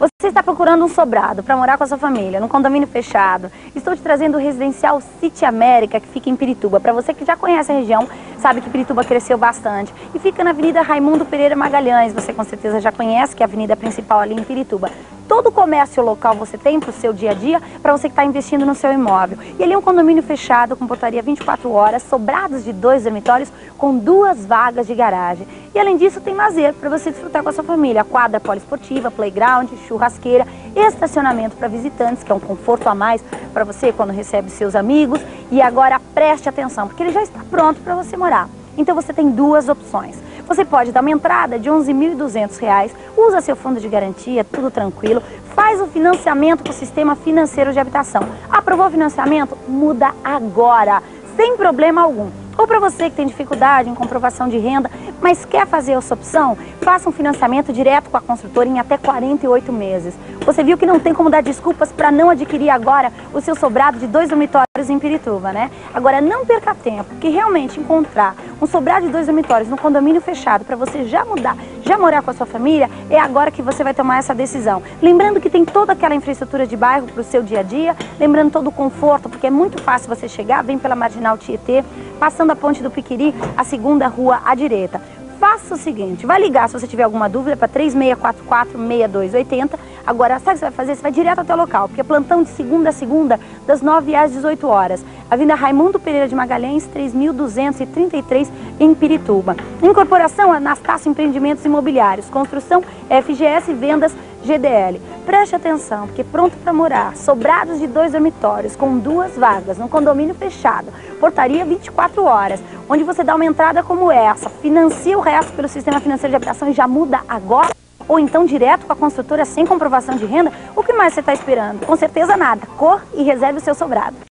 Você está procurando um sobrado para morar com a sua família, num condomínio fechado. Estou te trazendo o residencial City América, que fica em Pirituba. Para você que já conhece a região, sabe que Pirituba cresceu bastante. E fica na Avenida Raimundo Pereira Magalhães. Você com certeza já conhece que é a avenida principal ali em Pirituba todo o comércio local você tem para o seu dia a dia, para você que está investindo no seu imóvel. E ali é um condomínio fechado, com portaria 24 horas, sobrados de dois dormitórios, com duas vagas de garagem. E além disso, tem lazer para você desfrutar com a sua família. Quadra poliesportiva, playground, churrasqueira, estacionamento para visitantes, que é um conforto a mais para você quando recebe seus amigos. E agora preste atenção, porque ele já está pronto para você morar. Então você tem duas opções. Você pode dar uma entrada de R$ 11.200, usa seu fundo de garantia, tudo tranquilo, faz o financiamento com o sistema financeiro de habitação. Aprovou o financiamento? Muda agora, sem problema algum. Ou para você que tem dificuldade em comprovação de renda, mas quer fazer essa opção, faça um financiamento direto com a construtora em até 48 meses. Você viu que não tem como dar desculpas para não adquirir agora o seu sobrado de dois dormitórios em Pirituba, né? Agora não perca tempo, que realmente encontrar um sobrado de dois dormitórios no condomínio fechado para você já mudar, já morar com a sua família, é agora que você vai tomar essa decisão. Lembrando que tem toda aquela infraestrutura de bairro para o seu dia a dia, lembrando todo o conforto, porque é muito fácil você chegar, vem pela Marginal Tietê, passando a ponte do Piquiri, a segunda rua à direita. Faça o seguinte, vai ligar se você tiver alguma dúvida para 3644-6280. Agora, sabe o que você vai fazer? Você vai direto até o local, porque é plantão de segunda a segunda, das 9 às 18 horas. Avenida Raimundo Pereira de Magalhães, 3233, em Pirituba. Incorporação Anastácio Empreendimentos Imobiliários. Construção FGS Vendas GDL. Preste atenção, porque pronto para morar, sobrados de dois dormitórios, com duas vagas, num condomínio fechado, portaria 24 horas, onde você dá uma entrada como essa, financia o resto pelo sistema financeiro de habitação e já muda agora, ou então direto com a construtora sem comprovação de renda, o que mais você está esperando? Com certeza nada. Cor e reserve o seu sobrado.